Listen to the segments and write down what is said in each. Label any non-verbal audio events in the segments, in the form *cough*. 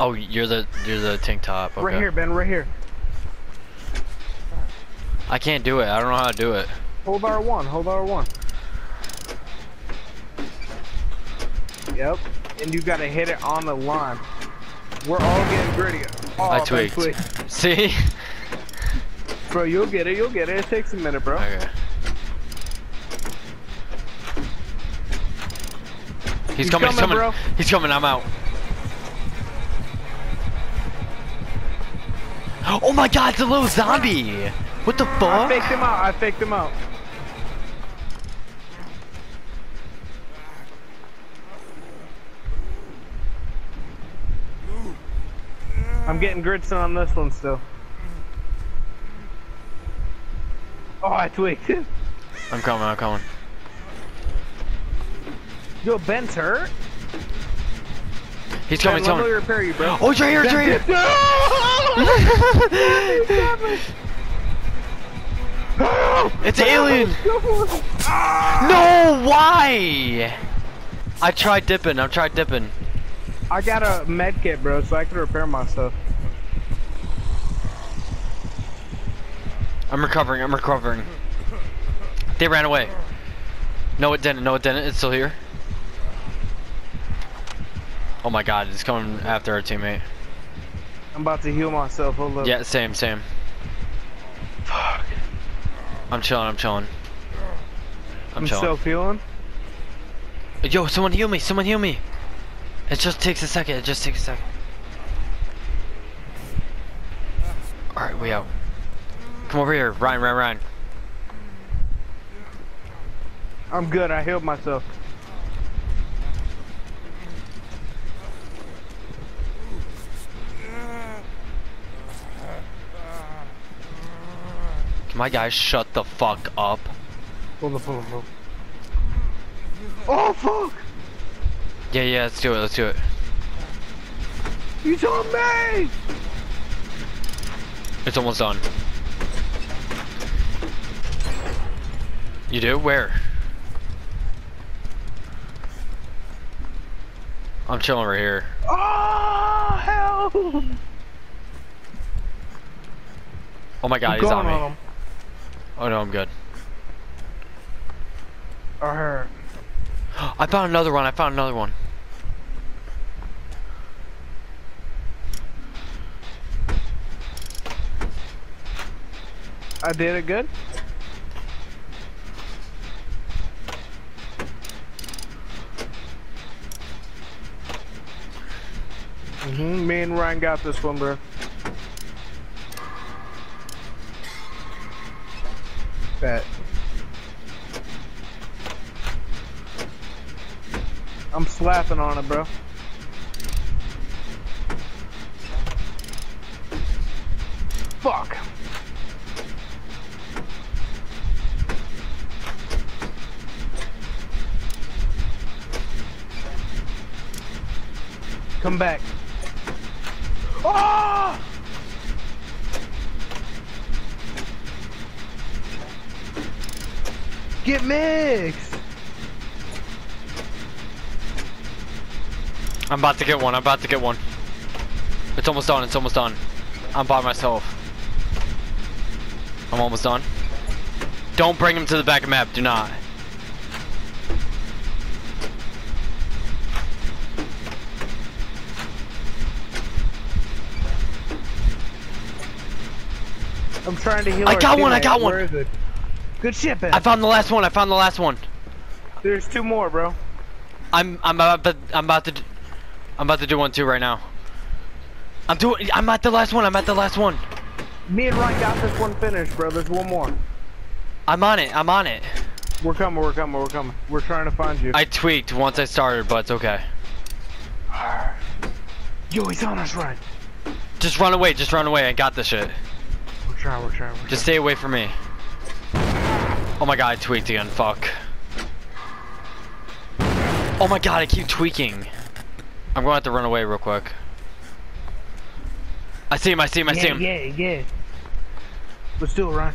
Oh, you're the you're the tank top. Okay. Right here, Ben. Right here. I can't do it. I don't know how to do it. Hold R1. Hold R1. Yep. And you gotta hit it on the line. We're all getting gritty. Oh, I tweaked. See? Bro, you'll get it. You'll get it. It takes a minute, bro. Okay. He's, He's coming, he's coming, coming. bro. He's coming, I'm out. Oh my god, it's a little zombie! What the fuck? I faked him out. I faked him out. I'm getting grits on this one still. Oh, I tweaked it. I'm coming, I'm coming. Yo, Ben's hurt. He's coming, he's let me coming. repair you, bro. Oh, he's right here, he's right here! it's *laughs* alien! *laughs* No, why? I tried dipping, I tried dipping. I got a med kit, bro, so I can repair myself. I'm recovering, I'm recovering. They ran away. No, it didn't, no, it didn't, it's still here. Oh my god, it's coming after our teammate. I'm about to heal myself. Hold up. Yeah, same, same. Fuck. I'm chilling, I'm chilling. I'm, I'm chilling. still feeling. Yo, someone heal me, someone heal me. It just takes a second, it just takes a second. Alright, we out. Come over here, Ryan, Ryan, Ryan. I'm good. I healed myself. My guys shut the fuck up? Hold up, hold up. Oh fuck! Yeah, yeah, let's do it, let's do it. You told me! It's almost done. You do? Where? I'm chilling right here. Oh hell! Oh my god, I'm he's going on me. on him. Oh no, I'm good. I. I found another one, I found another one. I did it good. Mm-hmm. Me and Ryan got this one, bro. I'm slapping on it, bro. Fuck. Come back. Oh! Get mixed. I'm about to get one, I'm about to get one. It's almost done, it's almost done. I'm by myself. I'm almost done. Don't bring him to the back of map, do not. I'm trying to heal. I got one, I got one. Where is it? Good shit, Ben. I found the last one, I found the last one. There's two more, bro. I'm I'm about to, I'm about to do- I'm about to do one too right now. I'm doing I'm at the last one. I'm at the last one. Me and Ryan got this one finished, bro. There's one more. I'm on it. I'm on it. We're coming, we're coming, we're coming. We're trying to find you. I tweaked once I started, but it's okay. Yo, he's on us, Ryan. Just run away. Just run away. I got this shit. We're trying, we're trying, we're Just stay away from me. Oh my god, I tweaked again. Fuck. Oh my god, I keep tweaking. I'm going to have to run away real quick. I see him. I see him. I see him. Yeah, yeah, yeah. Let's do it, Ryan.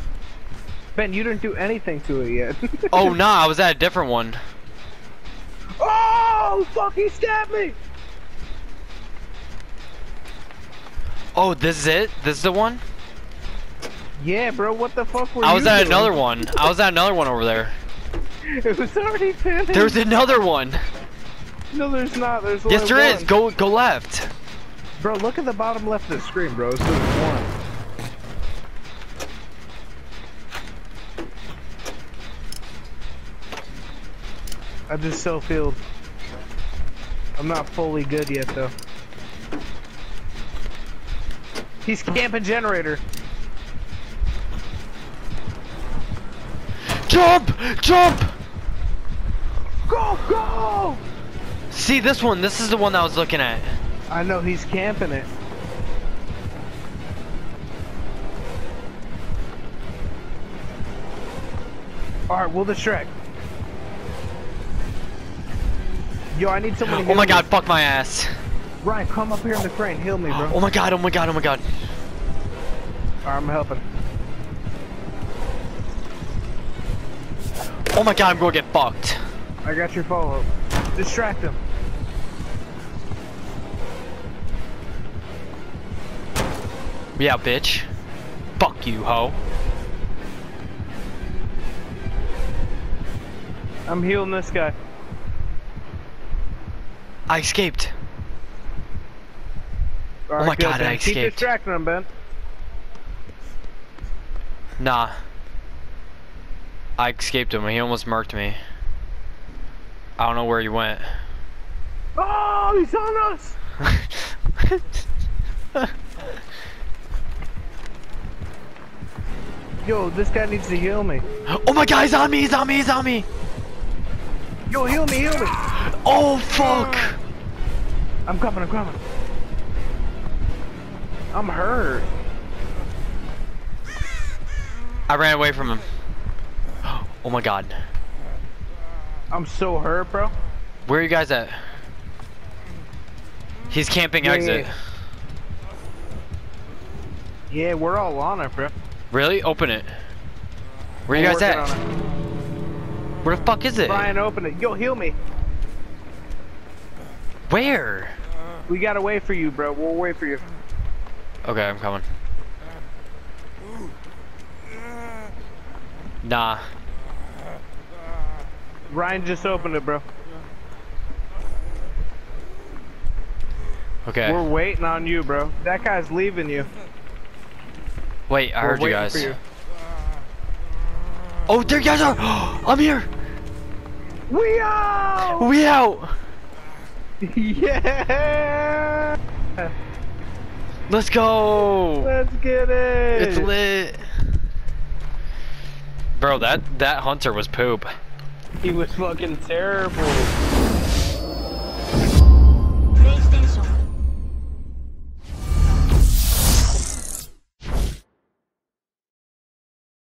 Ben, you didn't do anything to it yet. *laughs* Oh nah, I was at a different one. oh, fuck, he stabbed me! Oh, this is it? This is the one? Yeah, bro. What the fuck were I was at doing? another one. I was at another one over there. *laughs* It was already finished. There's another one. no, there's not. There's Yes, there is. one. Go, go left. Bro, look at the bottom left of the screen, bro. It says one. I just so feel I'm not fully good yet though. He's camping generator. Jump! Jump! Go, go! See this one. This is the one I was looking at. I know he's camping it. Alright, we'll distract. Yo, I need someone to Oh my me. god, fuck my ass. Ryan, come up here in the crane. Heal me, bro. Oh my god, oh my god, oh my god. Alright, I'm helping. Oh my god, I'm gonna get fucked. I got your follow. Distract him. Yeah, bitch. Fuck you, hoe. I'm healing this guy. I escaped. All oh right, my good, God, Ben. I Keep escaped. distracting him, Ben. Nah. I escaped him. He almost marked me. I don't know where he went. Oh, he's on us! *laughs* Yo, this guy needs to heal me. oh my god, he's on me, he's on me, he's on me! Yo, heal me, heal me! Oh fuck! I'm coming, I'm coming. I'm hurt. I ran away from him. Oh my god. I'm so hurt, bro. Where are you guys at? He's camping Yeah, exit. yeah. Yeah, we're all on it, bro. Really? Open it. Where are you guys at? Where the fuck is it. it? Brian, open it. Yo, heal me. Where? We gotta wait for you, bro. We'll wait for you. Okay, I'm coming. Nah. Ryan just opened it, bro. Okay. We're waiting on you, bro. That guy's leaving you. Wait, I We're heard you guys. you. Oh, there you guys are! *gasps* I'm here! We out! We out! *laughs* yeah! Let's go! Let's get it! It's lit. Bro, that that hunter was poop. He was fucking terrible.